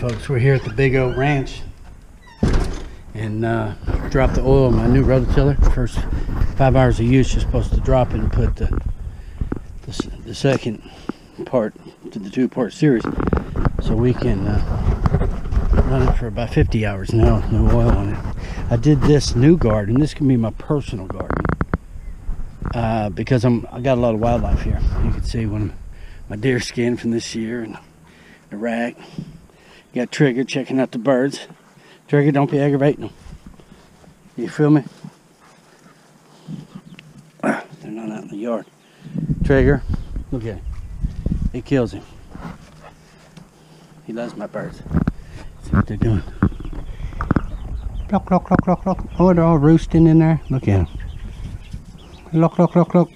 Folks, we're here at the Big O Ranch and uh, dropped the oil in my new rototiller. First five hours of use, you're supposed to drop it and put the, the, the second part to the two part series so we can uh, run it for about 50 hours now, no oil on it. I did this new garden. This can be my personal garden uh, because I'm I got a lot of wildlife here. You can see one of my deer skin from this year and the rack. Got Trigger checking out the birds. Trigger, don't be aggravating them. You feel me? They're not out in the yard. Trigger, look at him. It kills him. He loves my birds. See what they're doing. Look, look, look, look, look. Oh, they're all roosting in there. Look at them. Look, look, look, look.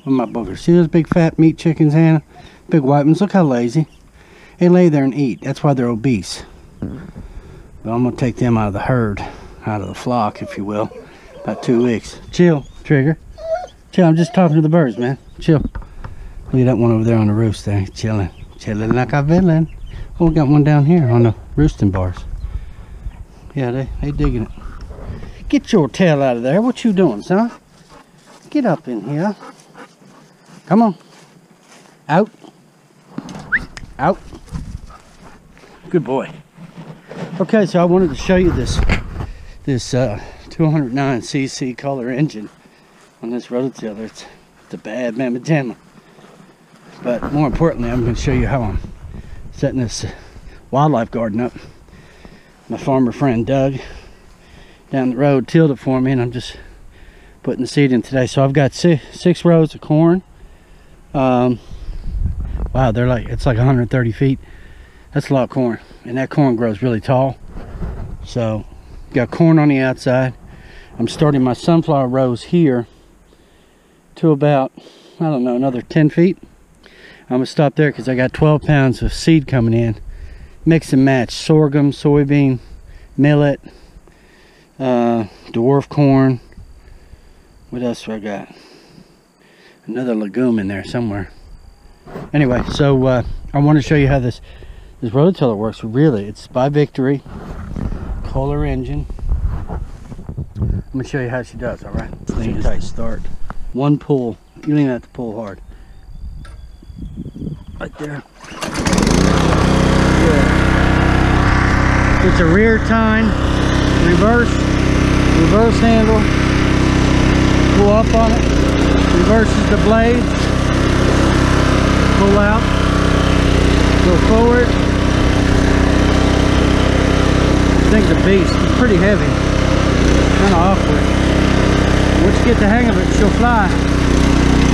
At my boogers. See those big fat meat chickens, Hannah? Big white ones. Look how lazy. They lay there and eat. That's why they're obese. But I'm gonna take them out of the herd, out of the flock, if you will. About two weeks. Chill, Trigger. Chill. I'm just talking to the birds, man. Chill. Look at that one over there on the roost there, chilling, chilling like a villain. Oh, we got one down here on the roosting bars. Yeah, they they digging it. Get your tail out of there. What you doing, son? Get up in here. Come on. Out. Out. Good boy. Okay, so I wanted to show you this this uh, 209cc Kohler engine on this rototiller. It's, it's a bad mammoth jammer. But more importantly, I'm going to show you how I'm setting this wildlife garden up. My farmer friend Doug down the road tilled it for me, and I'm just putting the seed in today. So I've got six, six rows of corn. Um, wow, they're like it's like 130 feet. That's a lot of corn, and that corn grows really tall. So, got corn on the outside. I'm starting my sunflower rows here to about I don't know another 10 feet. I'm gonna stop there because I got 12 pounds of seed coming in. Mix and match sorghum, soybean, millet, uh, dwarf corn. What else do I got? Another legume in there somewhere. Anyway, so uh, I want to show you how this this rototiller works. Really, it's by Victory, Kohler engine. I'm gonna show you how she does. All right, is to start one pull. You don't even have to pull hard. Right there. Good. It's a rear tine, reverse, reverse handle. Pull up on it. Reverses the blades. Pull out. Go forward. This thing's a beast. It's pretty heavy. Kind of awkward. Once you get the hang of it, she'll fly.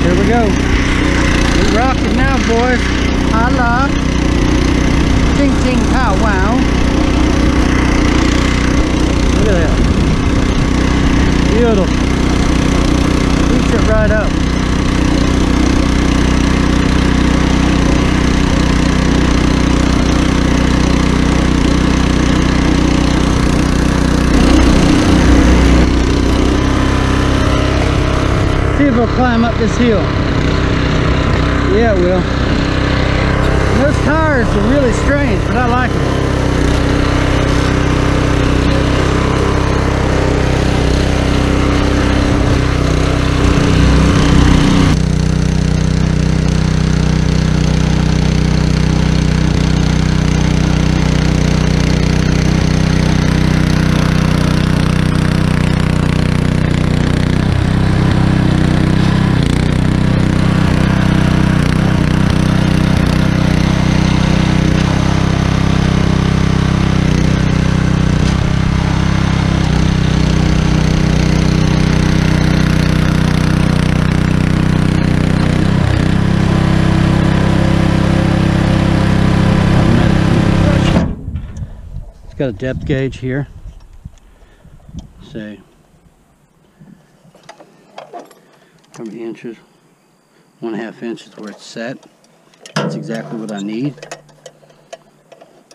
Here we go. We're rocking now, boys. Holla. Ting ting pow wow. Look at that. Beautiful. Eats it right up. See if we'll climb up this hill. Yeah, it will. And those tires are really strange, but I like them. Got a depth gauge here. Say how many inches? One and a half inches where it's set. That's exactly what I need.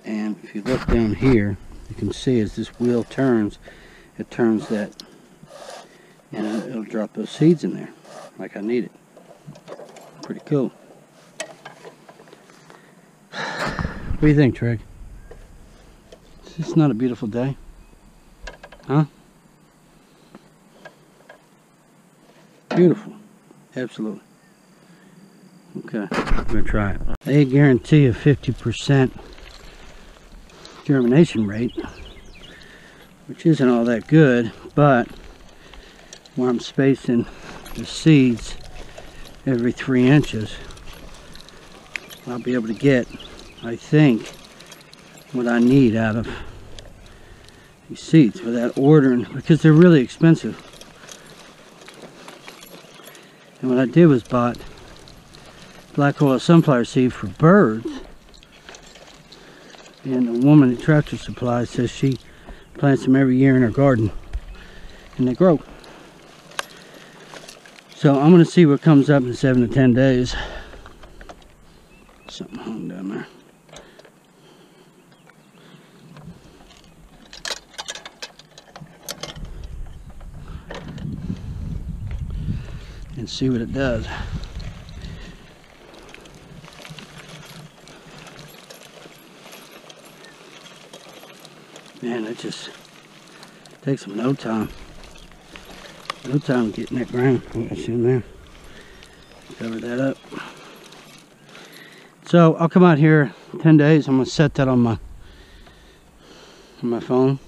And if you look down here, you can see as this wheel turns, it turns that and it'll drop those seeds in there like I need it. Pretty cool. What do you think, Trig? This not a beautiful day? Huh? Beautiful. Absolutely. Okay, I'm gonna try it. They guarantee a 50% germination rate, which isn't all that good, but where I'm spacing the seeds every three inches, I'll be able to get, I think, what I need out of these seeds without ordering, because they're really expensive. And what I did was bought black oil sunflower seed for birds. And the woman at Tractor Supply says she plants them every year in her garden. And they grow. So I'm going to see what comes up in 7 to 10 days. Something hung down there. And see what it does. Man, it just takes them no time. No time getting that ground. In there. Cover that up. So I'll come out here 10 days. I'm gonna set that on my on my phone.